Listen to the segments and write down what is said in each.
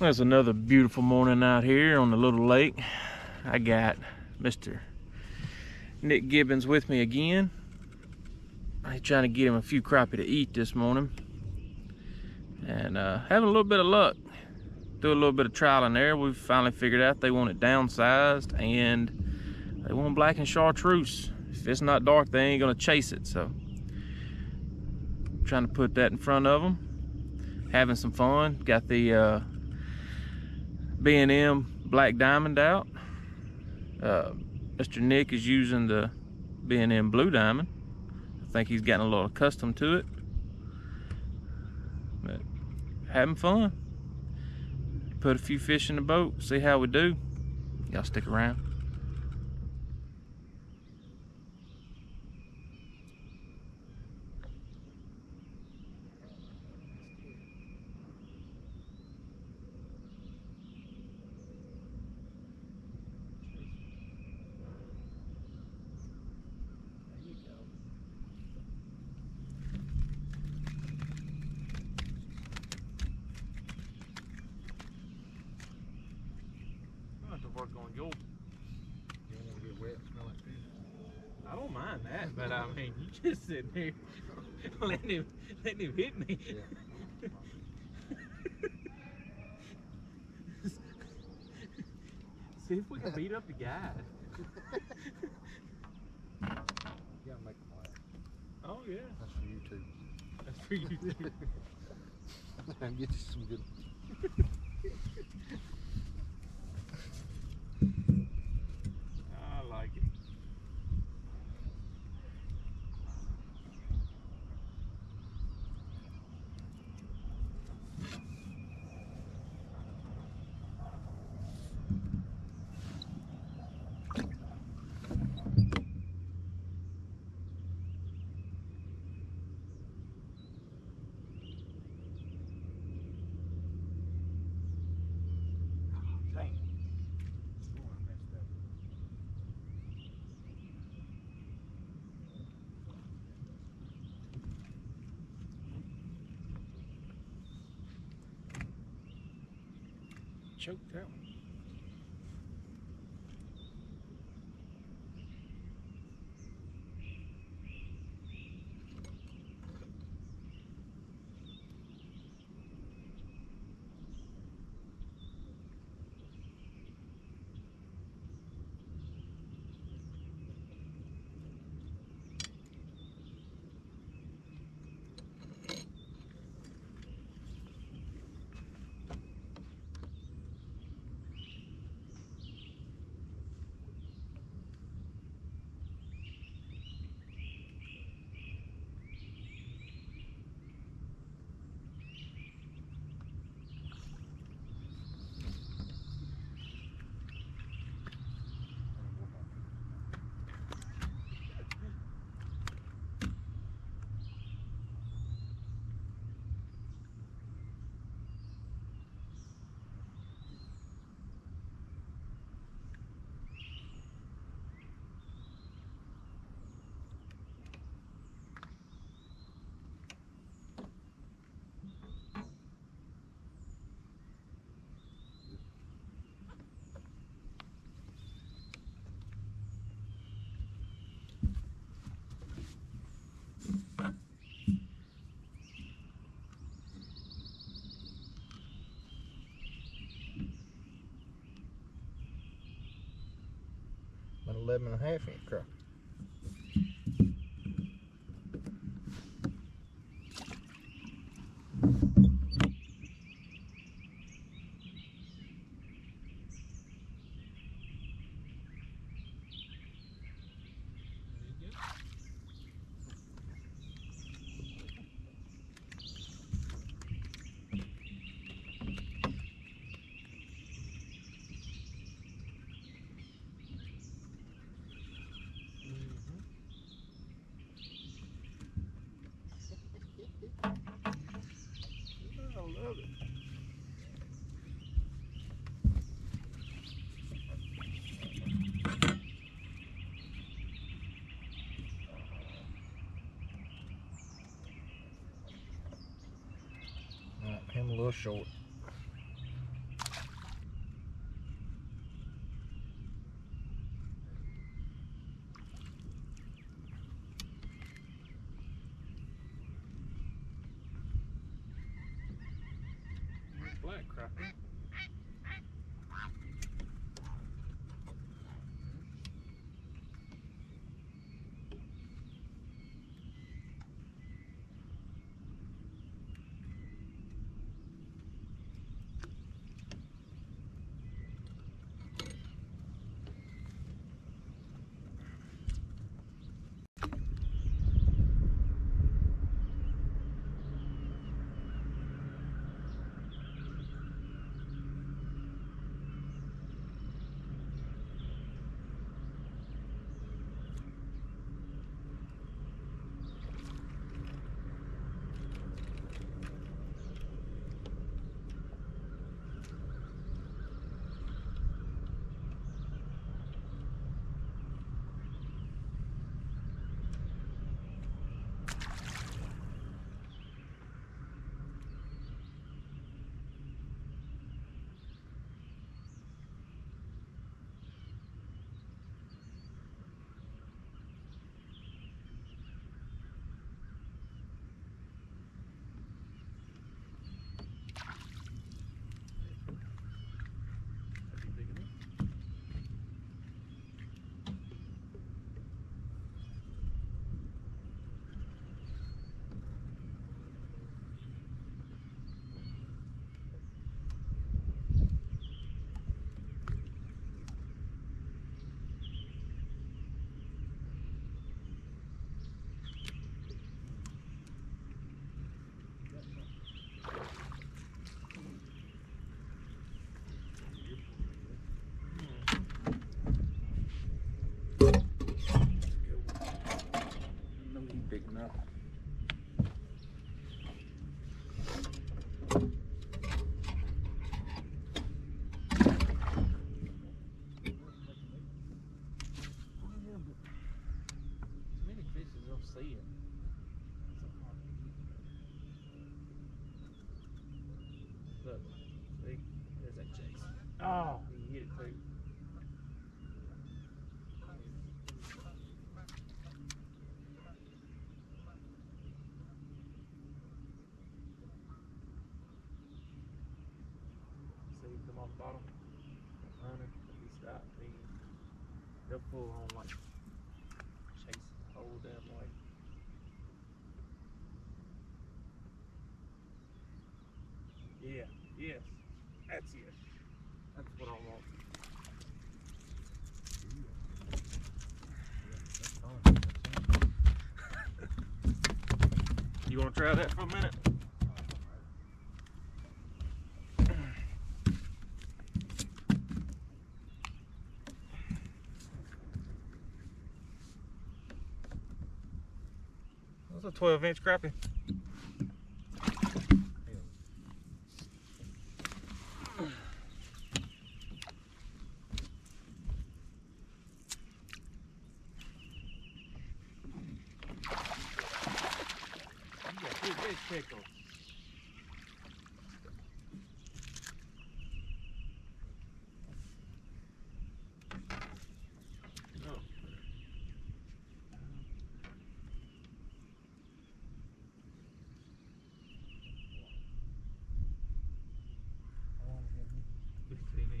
There's another beautiful morning out here on the little lake. I got Mr. Nick Gibbons with me again. I'm trying to get him a few crappie to eat this morning. And uh, having a little bit of luck. Do a little bit of trial and error. We've finally figured out they want it downsized and they want black and chartreuse. If it's not dark, they ain't gonna chase it. So, trying to put that in front of them. Having some fun. Got the uh, B&M Black Diamond out. Uh, Mr. Nick is using the B&M Blue Diamond. I think he's gotten a little accustomed to it. But having fun. Put a few fish in the boat, see how we do. Y'all stick around. On. You don't want to get wet and smell like fish. I don't mind that, but I mean, you just sitting there letting him, letting him hit me. See if we can beat up the guy. You gotta make them laugh. Oh yeah, That's for you too. that's for you too. and get you some good. I like it. Dang. Oh, I messed up. Choked out. 11 and a half inch crappie. I love it. A little short. See it. Look, see, there's that chase. Oh, he hit it too. See come on the bottom, running. He stopped. He, they'll pull on like chase the whole damn way. That's it. That's what I want. You want to try that for a minute? That's a 12 inch crappie. You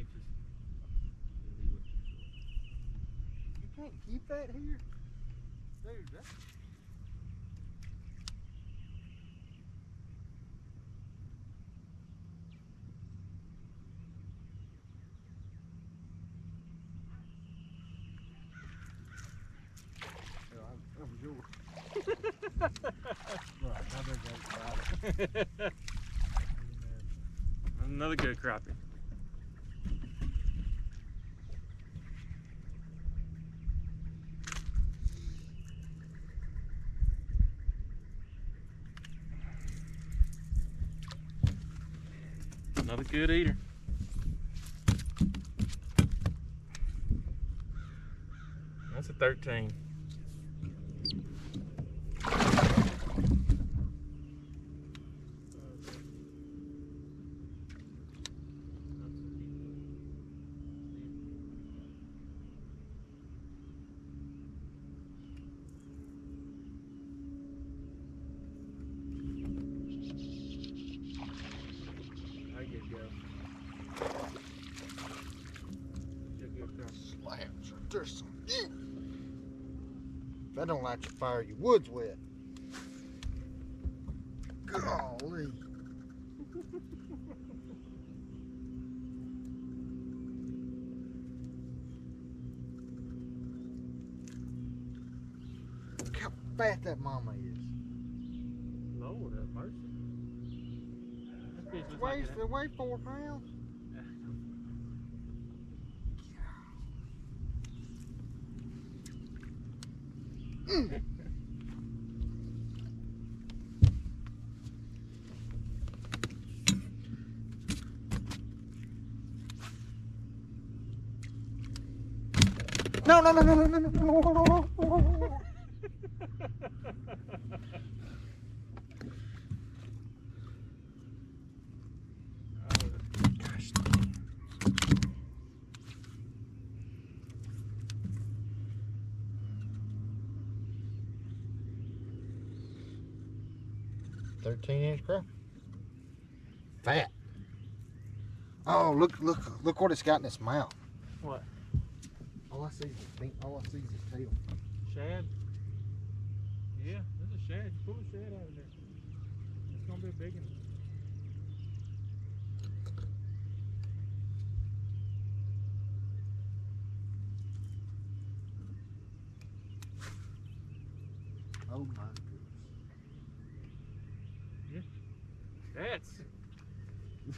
inches. You can't keep that here? Dude, that's Yeah, that was yours. right, now they're going to Another good crappie. Another good eater. That's a 13. I don't light your fire, your wood's with. Golly. Look how fat that mama is. Lord have mercy. This bitch looks Weighs, like it weigh four pounds. No, no, no, no, no, no, no, no, no, no, no. 16 inch. Fat. Oh, look, look, look what it's got in its mouth. What? All I see is I see the his tail. Shad? Yeah, this is shad. Pull the shad out of there. It's gonna be a big one. Oh my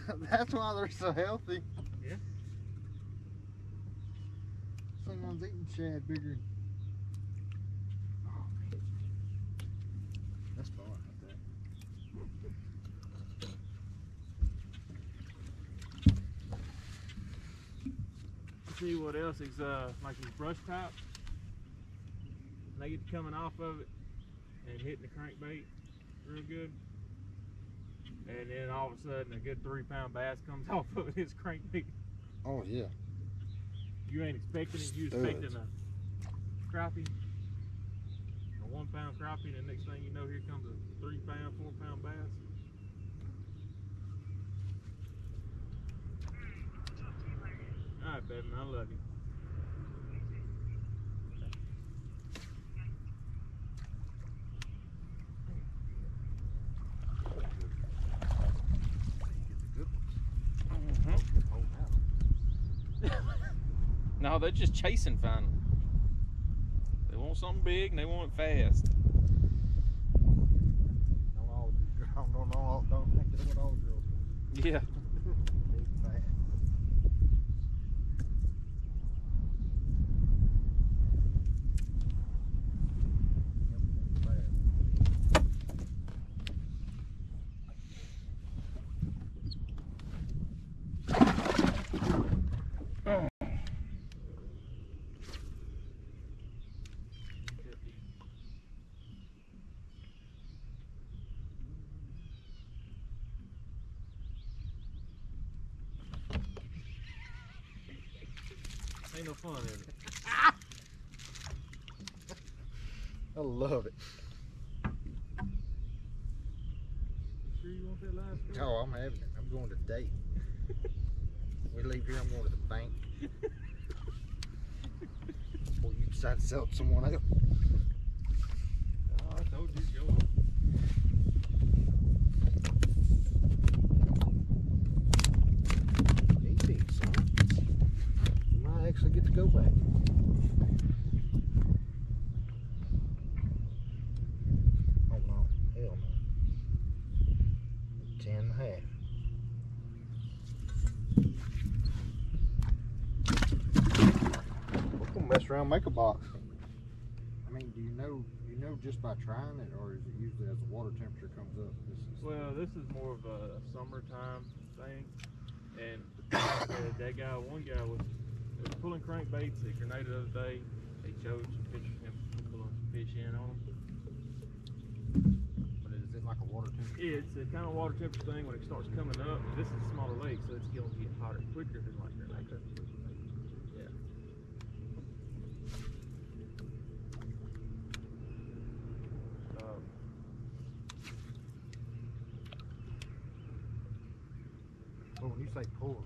That's why they're so healthy. Yeah. Someone's eating shad bigger. Oh man. That's fine like that. see what else is uh like these brush tops. They get coming off of it and hitting the crankbait real good. And then all of a sudden a good three pound bass comes off of his crankbait. Oh yeah. You ain't expecting it, you Studs. expecting a crappie. A one pound crappie, and the next thing you know, here comes a three pound, four pound bass. Alright, baby, I love you. Get the good ones. Hold out. No, they're just chasing finally. They want something big and they want it fast. Don't all don't don't all don't think that's all girls. Yeah. Big fat. Yep, big fat. Ain't no fun in it. I love it. Sure you want that? Oh, I'm having it. I'm going to date. we leave here, I'm going to the bank. Before you decide to sell it to someone else. Oh, I told you it's yours. Neat beat, son. You might actually get to go back. Oh no, hell no. Ten and a half. We're gonna make a box. I mean, do you know you know just by trying it, or is it usually as the water temperature comes up? This is Well, this is more of a summertime thing. And like said, that guy, one guy was, was pulling crankbaits at Grenada the other day. They showed some pictures of him pulling some fish in on them. but is it like a water temperature? It's a kind of water temperature thing when it starts coming up. This is a smaller lake, so it's going to get hotter quicker than like Grenada. Yeah. Um, Well, when you say pull,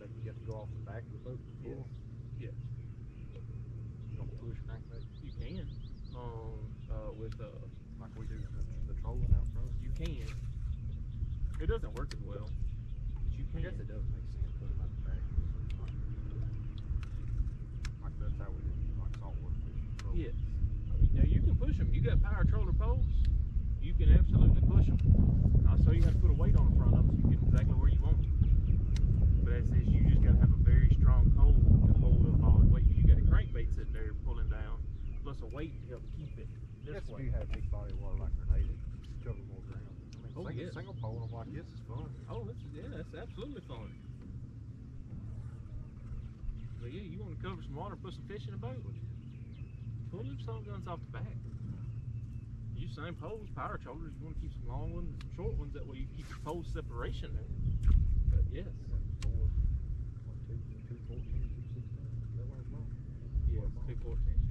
like you have to go off the back of the boat. to Yes. pull? Yes. gonna push crankbait You can. Um, uh, with uh, like we do the, the trolling out front? you can. It doesn't work as well. But you I can. guess it does make sense putting them out the back. Like that's how we do like saltwater fishing. Yes. I mean, now you can push them. You got power troller poles. You can absolutely push them. I'll show you how to put a weight on the front of them so you get exactly where you want it. As is, you just got to have a very strong pole to hold up all the weight. You got a crankbait sitting there pulling down, plus a weight to help keep it this if way. you have big body of water like Grenada, it cover more ground. I mean, Oh, single, yeah. single pole, like, this is fun. Oh, that's, yeah, that's absolutely fun. But yeah, you want to cover some water, put some fish in a boat. Pull them sun guns off the back. Use same poles, power trollers. You want to keep some long ones and some short ones. That way you keep your pole separation there. But yes, 14, 216. Is that what it's called? Yeah, it's 214.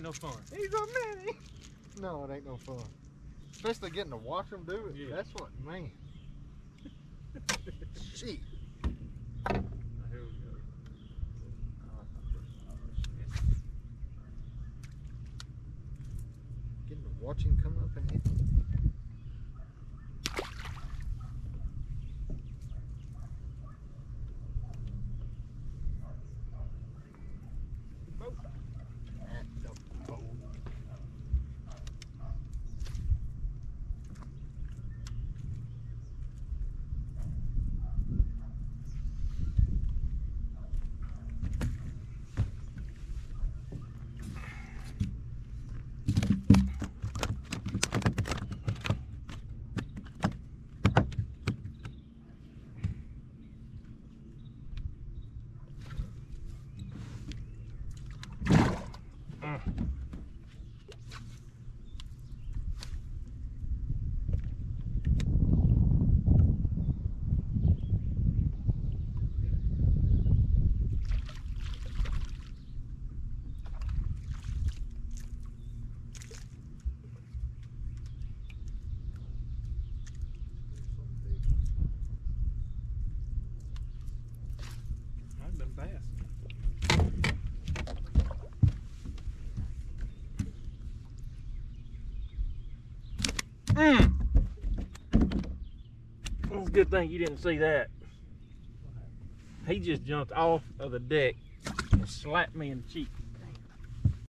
Ain't no fun. He's a mini. No, it ain't no fun. Especially getting to watch them do it. Yeah. That's what, man. Shit. Now, here we go. Oh, that's not first one. Oh, shit. Getting to watch him come up and hit. Boat. At the boat. I've been fast. Mm. It's a good thing you didn't see that. He just jumped off of the deck and slapped me in the cheek.